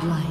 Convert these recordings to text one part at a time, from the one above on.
Godlike.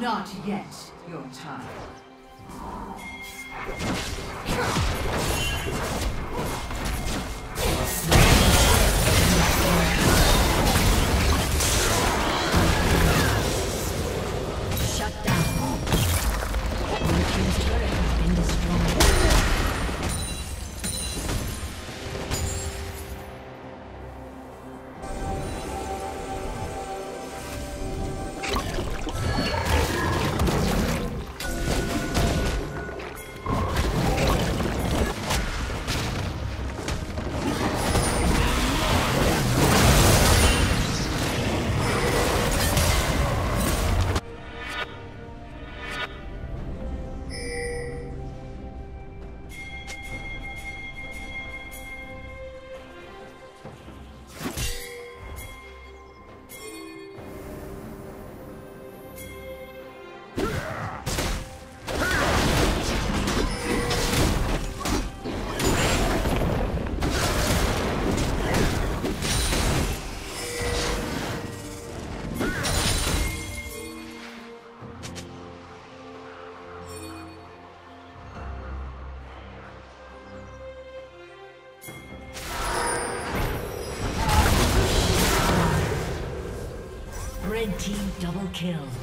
Not yet your time. Double kill.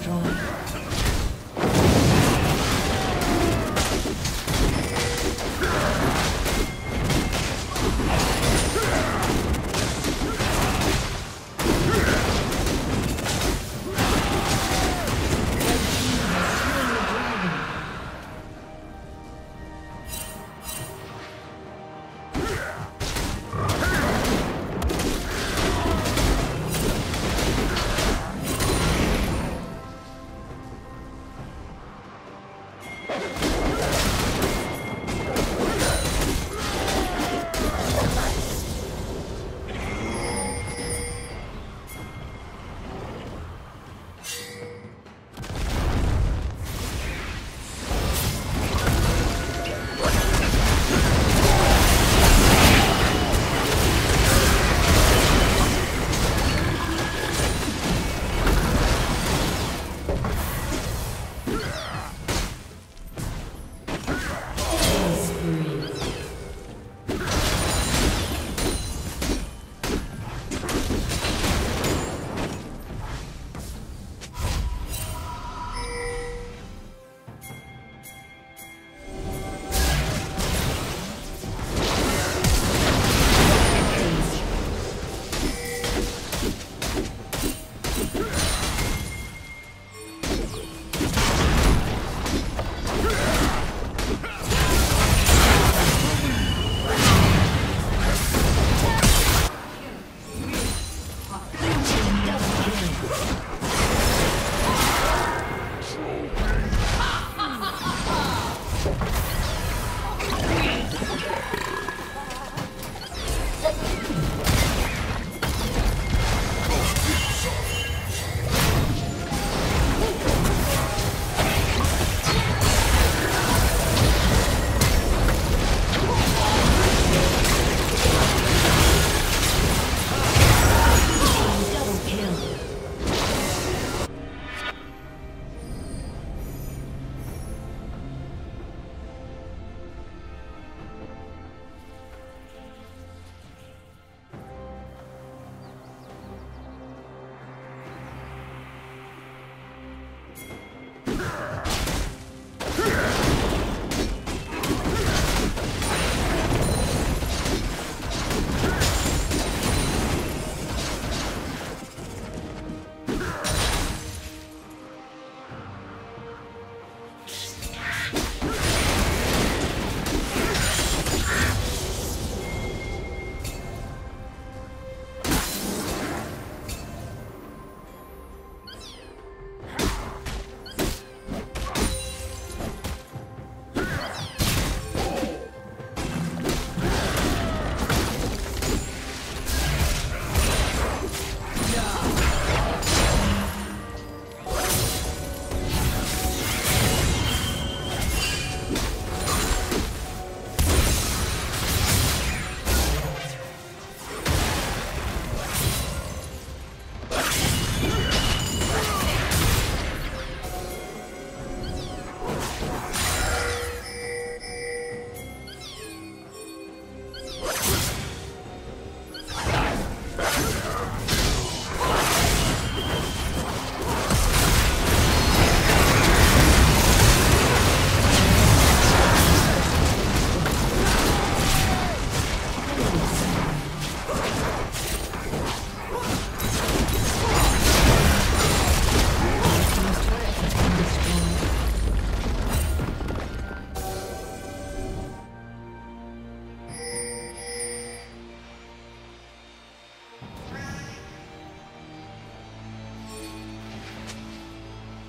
destroyed.